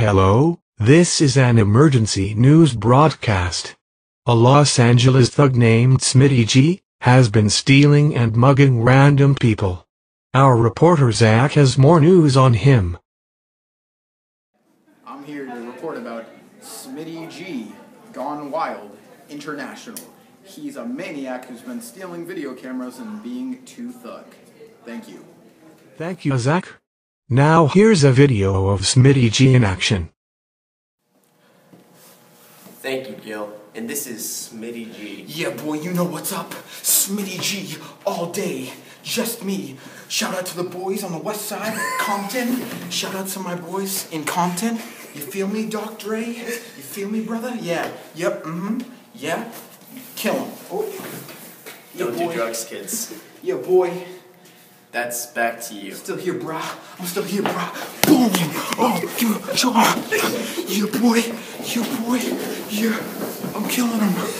Hello, this is an emergency news broadcast. A Los Angeles thug named Smitty G has been stealing and mugging random people. Our reporter Zach has more news on him. I'm here to report about Smitty G, Gone Wild International. He's a maniac who's been stealing video cameras and being too thug. Thank you. Thank you, Zach. Now here's a video of Smitty G in action. Thank you, Gil. And this is Smitty G. Yeah, boy, you know what's up. Smitty G, all day. Just me. Shout out to the boys on the west side, Compton. Shout out to my boys in Compton. You feel me, Doc Dre? You feel me, brother? Yeah. Yep, mm-hmm. Yeah. Kill him. Oh. Yeah, Don't do drugs, kids. Yeah, boy. That's back to you. I'm still here, brah. I'm still here, brah. Boom! Oh, you. Yeah, boy. Yeah, boy. Yeah. I'm killing him.